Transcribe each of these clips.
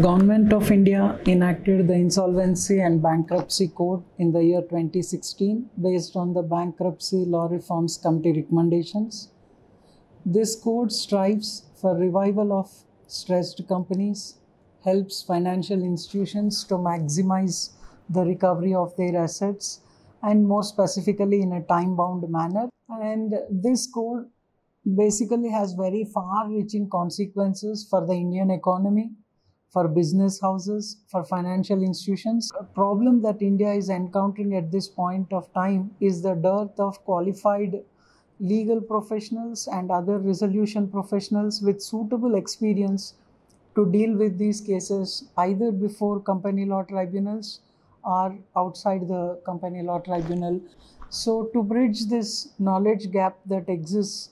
Government of India enacted the Insolvency and Bankruptcy Code in the year 2016 based on the Bankruptcy Law Reforms Committee recommendations. This code strives for revival of stressed companies, helps financial institutions to maximize the recovery of their assets and more specifically in a time bound manner and this code basically has very far reaching consequences for the Indian economy for business houses, for financial institutions. A problem that India is encountering at this point of time is the dearth of qualified legal professionals and other resolution professionals with suitable experience to deal with these cases either before company law tribunals or outside the company law tribunal. So, to bridge this knowledge gap that exists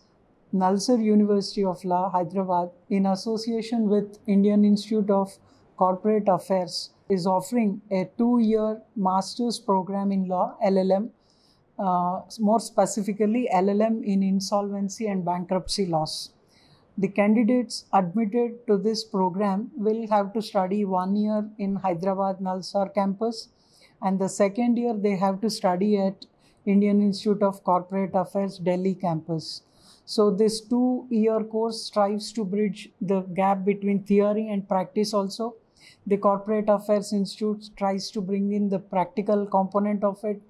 Nalsar University of Law, Hyderabad, in association with Indian Institute of Corporate Affairs, is offering a two-year master's program in law, LLM, uh, more specifically LLM in insolvency and bankruptcy laws. The candidates admitted to this program will have to study one year in Hyderabad Nalsar campus, and the second year they have to study at Indian Institute of Corporate Affairs Delhi campus. So this two year course strives to bridge the gap between theory and practice also. The Corporate Affairs Institute tries to bring in the practical component of it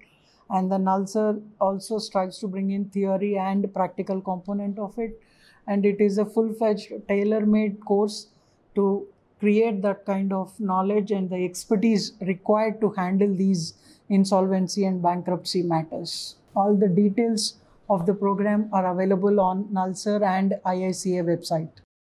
and the NALSAR also strives to bring in theory and practical component of it and it is a full-fledged tailor-made course to create that kind of knowledge and the expertise required to handle these insolvency and bankruptcy matters. All the details of the program are available on NALSAR and IICA website.